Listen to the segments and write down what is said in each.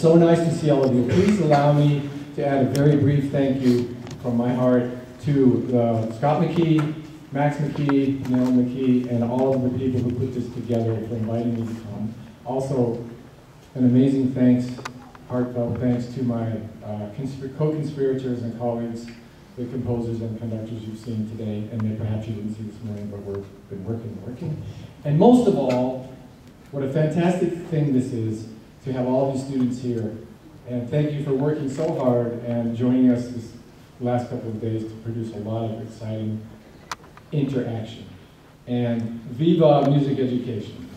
so nice to see all of you. Please allow me to add a very brief thank you from my heart to uh, Scott McKee, Max McKee, Nell McKee, and all of the people who put this together for inviting me to come. Also, an amazing thanks, heartfelt thanks to my uh, co-conspirators and colleagues, the composers and conductors you've seen today, and that perhaps you didn't see this morning, but we've been working, working. And most of all, what a fantastic thing this is to have all these students here. And thank you for working so hard and joining us this last couple of days to produce a lot of exciting interaction. And viva music education.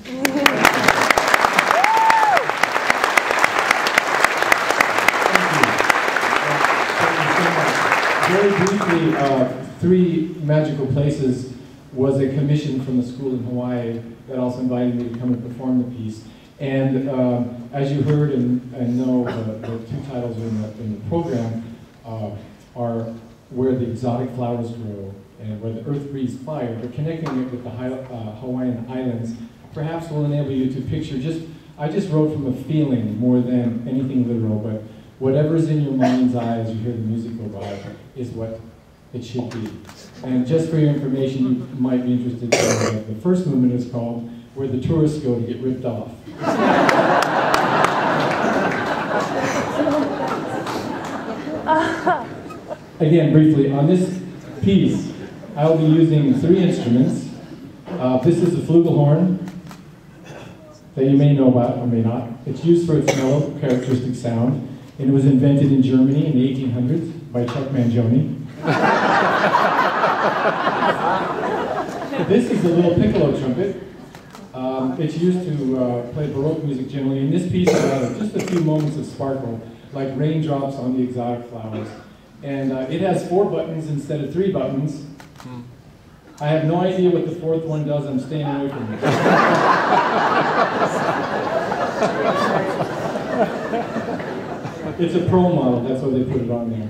Very briefly, uh, Three Magical Places was a commission from the school in Hawaii that also invited me to come and perform the piece. And um, as you heard and, and know, uh, the two titles in the, in the program uh, are Where the Exotic Flowers Grow and Where the Earth Breathes Fire. But connecting it with the uh, Hawaiian Islands perhaps will enable you to picture just, I just wrote from a feeling more than anything literal, but whatever's in your mind's eye as you hear the music go by is what it should be. And just for your information, you might be interested in the, the first movement is called Where the Tourists Go to Get Ripped Off. Again, briefly, on this piece, I will be using three instruments. Uh, this is the flugelhorn that you may know about or may not. It's used for its mellow, characteristic sound, and it was invented in Germany in the 1800s by Chuck Mangione. this is a little piccolo trumpet. Um, it's used to uh, play Baroque music generally. In this piece, uh, just a few moments of sparkle, like raindrops on the exotic flowers. And uh, it has four buttons instead of three buttons. I have no idea what the fourth one does. I'm staying away from it. it's a pro model. That's why they put it on there.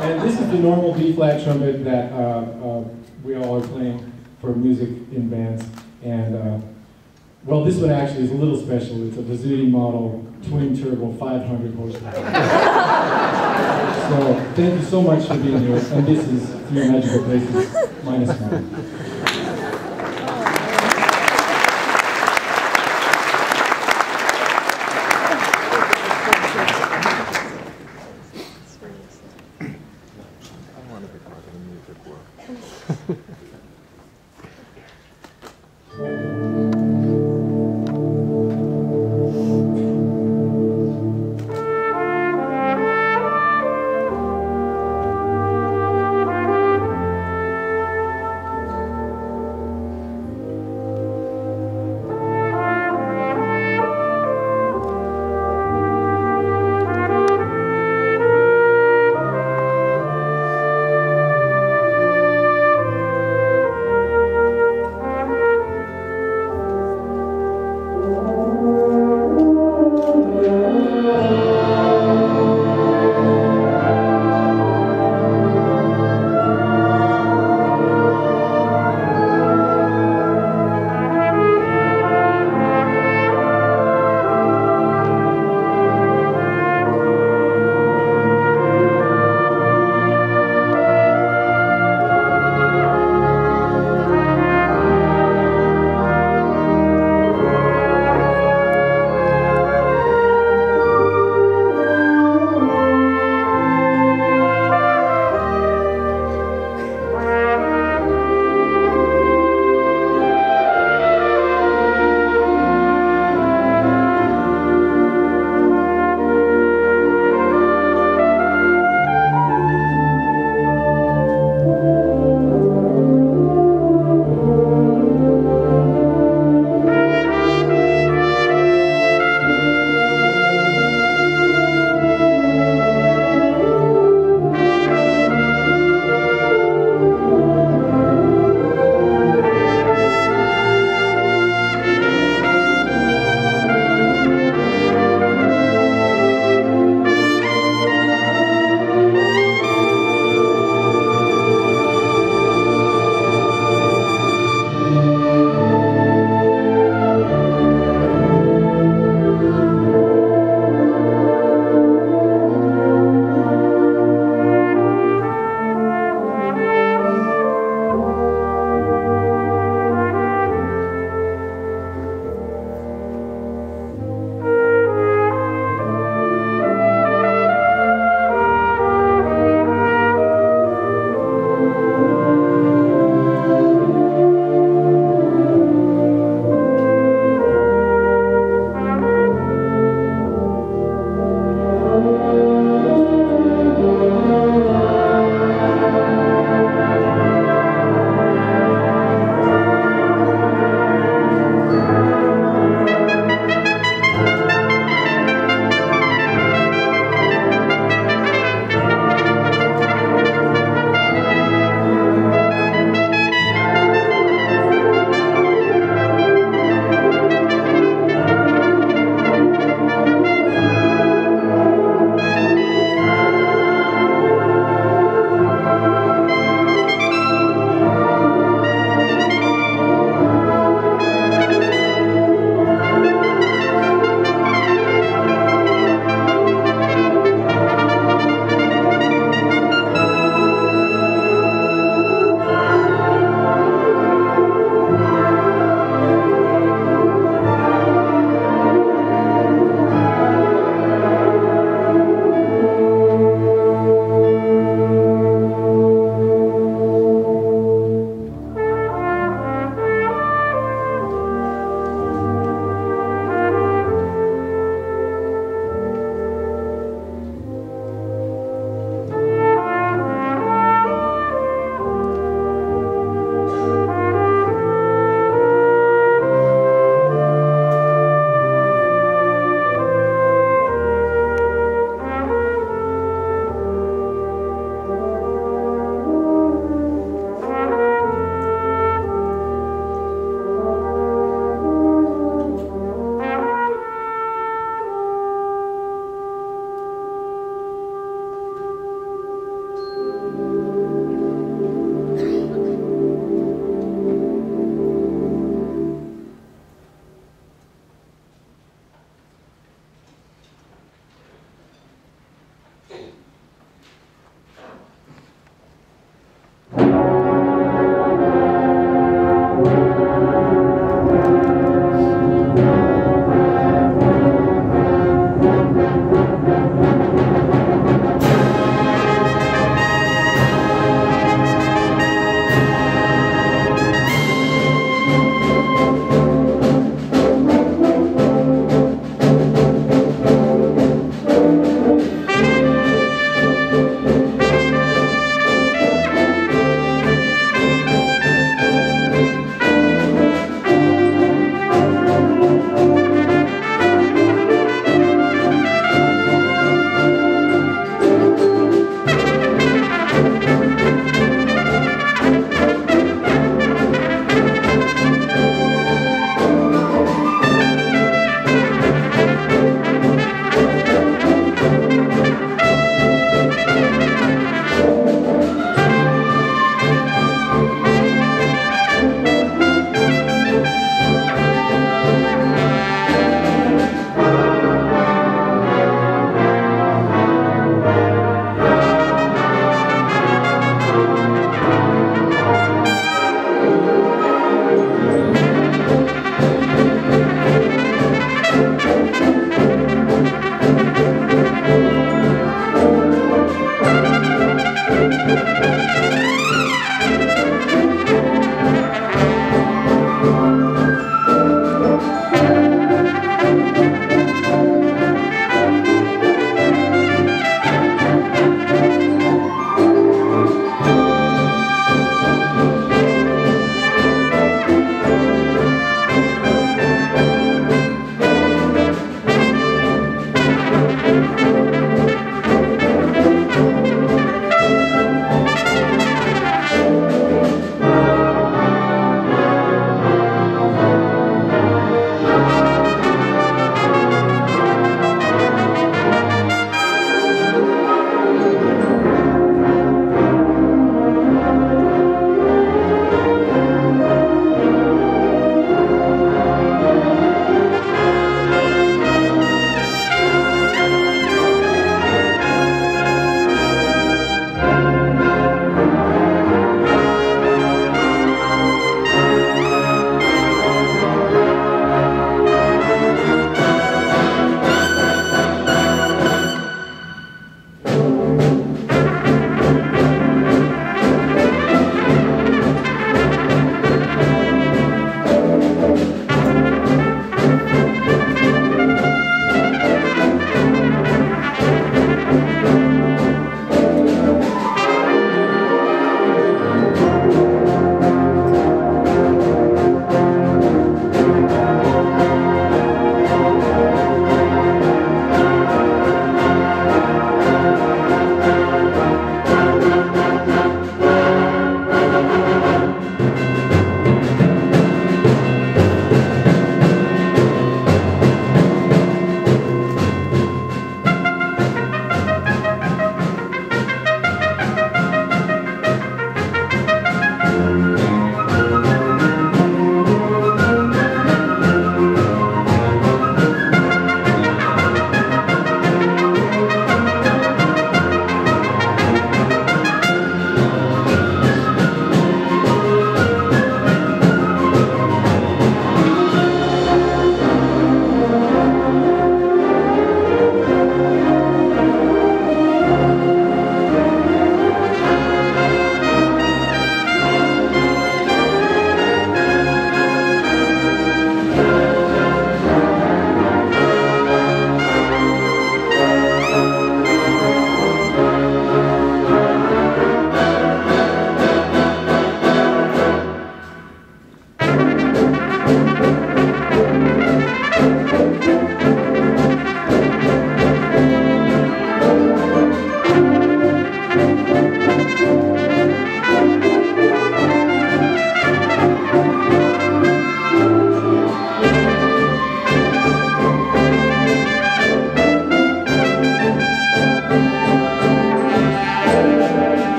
And this is the normal B-flat trumpet that uh, uh, we all are playing for music in bands. And, uh, well, this one actually is a little special. It's a Vizzutti model, twin turbo, 500 horsepower. so, thank you so much for being here. And this is Three Magical Places, minus one.